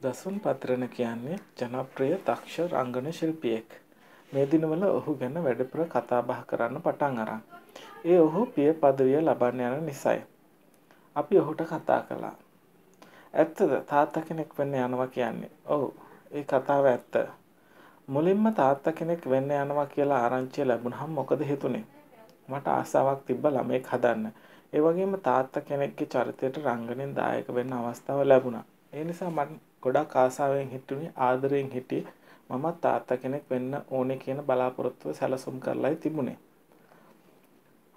දසුන් පත්‍රන කියන්නේ ජනප්‍රිය දක්ෂ රංගන ශිල්පියෙක්. මේ දිනවල ඔහු ගැන වැඩිපුර කතා බහ කරන්න පටන් අරන්. ඒ ඔහු පිය පදවිය ලබන්න යන නිසයි. අපි ඔහුට කතා කළා. ඇත්තද තාත්තා කෙනෙක් වෙන්න යනවා කියන්නේ. ඔව්. ඒ කතාව ඇත්ත. මුලින්ම තාත්තා කෙනෙක් වෙන්න යනවා කියලා ආරංචිය ලැබුණහම මොකද හිතුනේ? මට ආසාවක් තිබ්බ ළමෙක් හදන්න. ඒ වගේම තාත්තා කෙනෙක්ගේ චරිතයට රංගනෙන් දායක වෙන්න අවස්ථාව ලැබුණා. ඒ නිසා මම ගොඩක් ආසාවෙන් හිටුනේ ආදරයෙන් හිටියේ මමත් තාත්තා කෙනෙක් වෙන්න ඕනේ කියන බලාපොරොත්තුව සැලසුම් කරලායි තිබුණේ.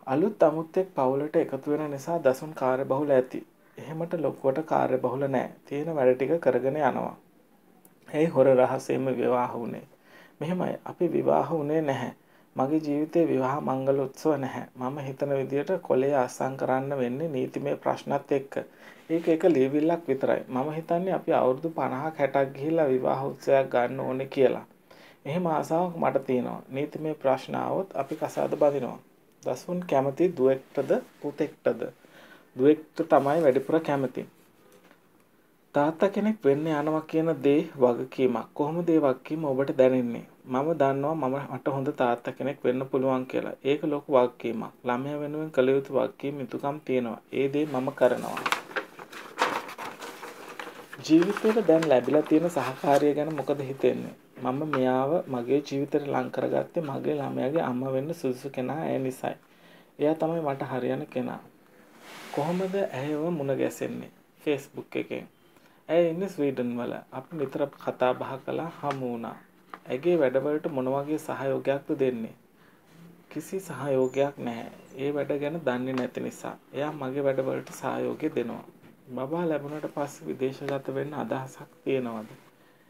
අලුත් අමුත්තෙක් පවුලට එකතු වෙන නිසා දසුන් කාර්යබහුල ඇති. එහෙමට ලොකුවට කාර්යබහුල නෑ. තියෙන වැඩ ටික කරගෙන යනවා. ඒ හොර රහසෙම විවාහ වුණේ. මෙහෙමයි අපි විවාහ වුණේ නැහැ. මගේ ජීවිතේ විවාහ මංගල උත්සව නැහැ. මම හිතන විදියට කොලේ අස්සම් කරන්න වෙන්නේ නීතිමය ප්‍රශ්නත් එක්ක. ඒක එක ලියවිල්ලක් විතරයි. මම හිතන්නේ අපි අවුරුදු 50ක් 60ක් ගිහිල්ලා විවාහ උත්සවයක් ගන්න ඕනේ කියලා. එහෙම ආසාවක් මට තියෙනවා. නීතිමය ප්‍රශ්න આવොත් අපි කසාද බඳිනවා. දසුන් කැමති දුවෙක්ටද පුතෙක්ටද? දුවෙක්ට තමයි වැඩිපුර කැමති. තාත්තා කෙනෙක් වෙන්න යනවා කියන දේ වගකීමක්. කොහොමද ඒ වගකීම ඔබට දැනෙන්නේ? මම දන්නවා මම මට හොඳ තාත්තා කෙනෙක් වෙන්න පුළුවන් කියලා. ඒක ලොකු වගකීමක්. ළමයා වෙනුවෙන් කළ යුතු වගකීම් යුතුකම් තියෙනවා. ඒ දේ මම කරනවා. ජීවිතේට දැන් ලැබිලා තියෙන සහකාරිය ගැන මොකද හිතෙන්නේ? මම මෙයාව මගේ ජීවිතේට ලං කරගත්තේ මගේ ළමයාගේ අම්මා වෙන්න සුදුසු කෙනා ඒ නිසයි. එයා තමයි මට හරියන කෙනා. කොහොමද ඇයව මුණ ගැසෙන්නේ? Facebook එකෙන්. ඇය ඉන්නේ ස්වීඩන් වල. අපි නිතර කතා බහ කළා හමු වුණා. ඇගේ වැඩවලට මොන වගේ සහයෝගයක්ද දෙන්නේ? කිසි සහයෝගයක් නැහැ. ඒ වැඩ ගැන දන්නේ නැති නිසා. එයා මගේ වැඩවලට සහයෝගය දෙනවා. බබා ලැබුණට පස්සේ විදේශගත වෙන්න අදහසක් තියෙනවද?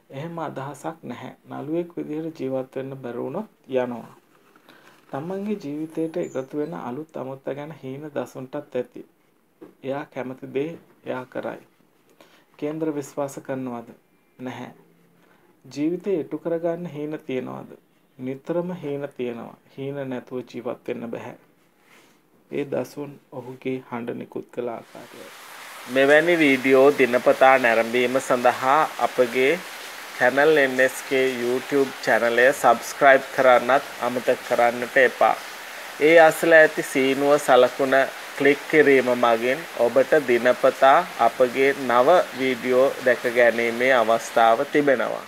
එහෙම අදහසක් නැහැ. නළුවෙක් විදිහට ජීවත් වෙන්න බැරි වුණොත් යනවා. තමන්ගේ ජීවිතයට එකතු වෙන අලුත් අමුත්ත ගැන හීන දසුන්ටත් ඇති. එයා කැමති දේ එයා කරයි. කේන්ද්‍ර විශ්වාස කරනවද? නැහැ. ජීවිතේ ඉටු කරගන්න හීන තියනවද? නිතරම හීන තියෙනවා. හීන නැතුව ජීවත් වෙන්න බෑ. ඒ දසුන් ඔහුගේ හඬ නිකුත් කළ ආකාරයයි. මෙවැනි වීඩියෝ දිනපතා නැරඹීම සඳහා අපගේ channel NSK YouTube channelය subscribe කරන්නත් අමතක කරන්නට එපා. ඒ අසල ඇති සීනුව සලකුණ ක්ලික් කිරීම මගින් ඔබට දිනපතා අපගේ නව වීඩියෝ දැක ගැනීමේ අවස්ථාව තිබෙනවා.